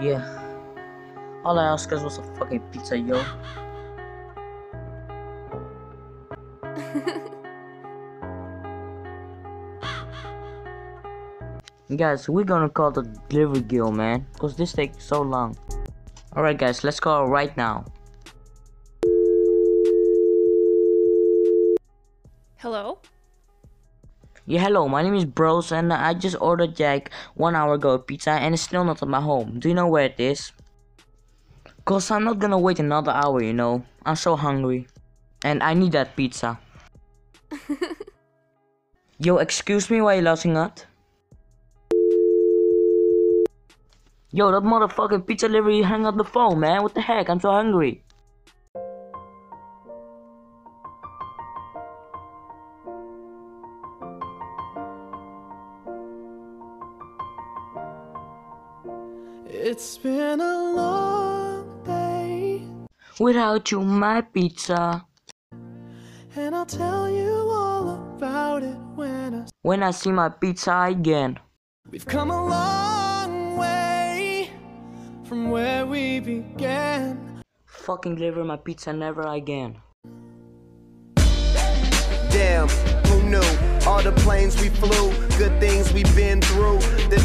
Yeah. All I asked was a fucking pizza, yo. guys, we're gonna call the delivery girl, man. Because this takes so long. Alright guys, let's call right now. Hello? Yeah, hello, my name is Broze and I just ordered like one hour ago pizza and it's still not at my home. Do you know where it is? Cause I'm not gonna wait another hour, you know. I'm so hungry. And I need that pizza. Yo, excuse me, why you're laughing at? Yo, that motherfucking pizza delivery hung up the phone, man. What the heck? I'm so hungry. It's been a long day, Without you, my pizza. and I'll tell you all about it when I. When I see my pizza again. We've come a long way from where we began. Fucking deliver my pizza never again. Damn, who knew? All the planes we flew, good things we've been through. That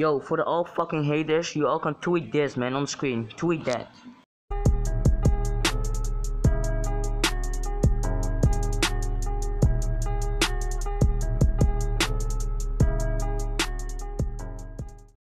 Yo, for the all fucking haters, you all can tweet this man on screen. Tweet that.